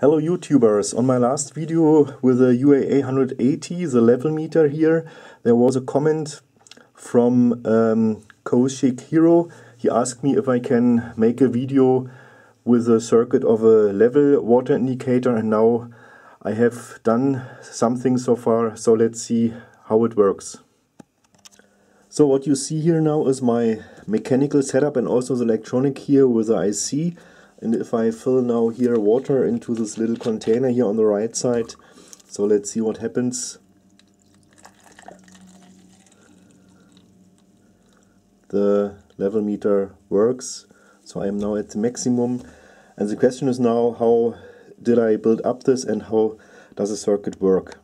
Hello YouTubers, on my last video with the UAA 180, the level meter here, there was a comment from um, Kowshik Hero. He asked me if I can make a video with a circuit of a level water indicator and now I have done something so far, so let's see how it works. So what you see here now is my mechanical setup and also the electronic here with the IC and if I fill now here water into this little container here on the right side so let's see what happens. The level meter works so I am now at the maximum. And the question is now how did I build up this and how does the circuit work?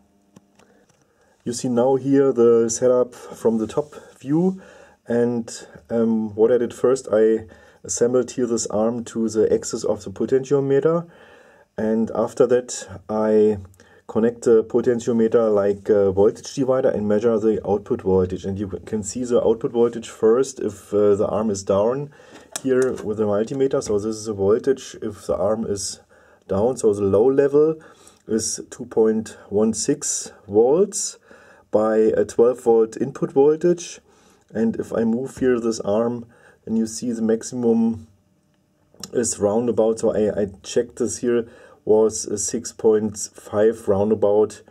You see now here the setup from the top view and um, what I did first I assembled here this arm to the axis of the potentiometer. And after that I connect the potentiometer like a voltage divider and measure the output voltage. And you can see the output voltage first if uh, the arm is down here with the multimeter. So this is the voltage if the arm is down. So the low level is 2.16 volts by a 12 volt input voltage. And if I move here this arm and you see the maximum is roundabout. So I, I checked this here was 6.5 roundabout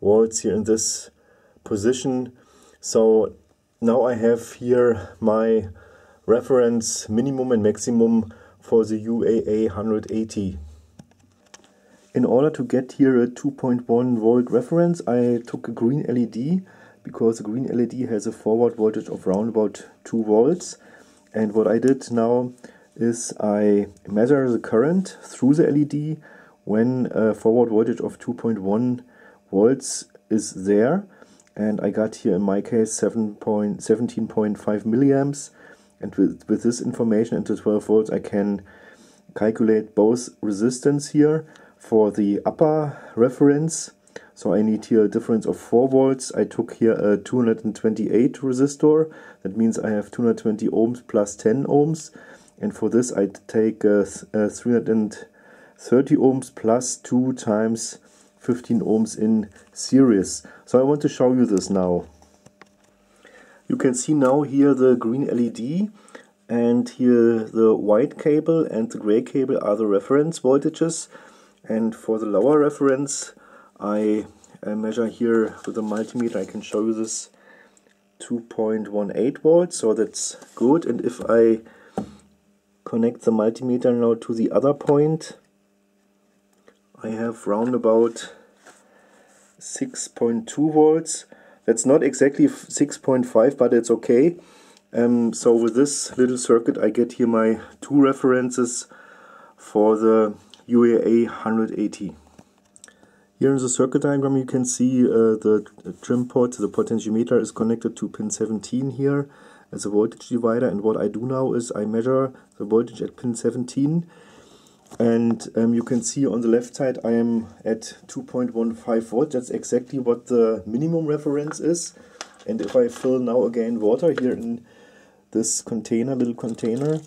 volts here in this position. So now I have here my reference minimum and maximum for the UAA 180 in order to get here a 2.1 volt reference I took a green LED because the green LED has a forward voltage of around about 2 volts and what I did now is I measure the current through the LED when a forward voltage of 2.1 volts is there. And I got here in my case 17.5 milliamps. And with, with this information into 12 volts I can calculate both resistance here for the upper reference so I need here a difference of 4 volts. I took here a 228 resistor. That means I have 220 ohms plus 10 ohms. And for this I take uh, a, a uh, 330 ohms plus 2 times 15 ohms in series. So I want to show you this now. You can see now here the green LED and here the white cable and the gray cable are the reference voltages and for the lower reference I uh, measure here with a multimeter, I can show you this 2.18 volts, so that's good. And if I connect the multimeter now to the other point, I have round about 6.2 volts. That's not exactly 6.5, but it's okay. Um, so with this little circuit I get here my two references for the UAA 180. Here in the circuit diagram you can see uh, the trim pot, the potentiometer is connected to pin 17 here as a voltage divider. And what I do now is I measure the voltage at pin 17 and um, you can see on the left side I am at 2.15 volt, that's exactly what the minimum reference is. And if I fill now again water here in this container, little container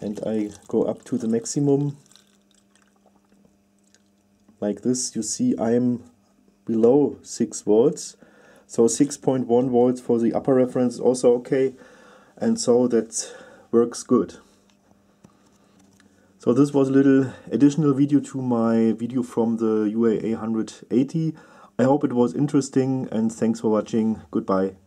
and I go up to the maximum like this, you see I'm below 6 volts. So 6.1 volts for the upper reference is also okay. And so that works good. So this was a little additional video to my video from the UAA 180. I hope it was interesting and thanks for watching. Goodbye.